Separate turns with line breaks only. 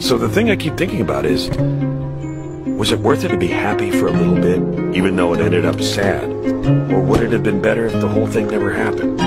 So the thing I keep thinking about is, was it worth it to be happy for a little bit, even though it ended up sad? Or would it have been better if the whole thing never happened?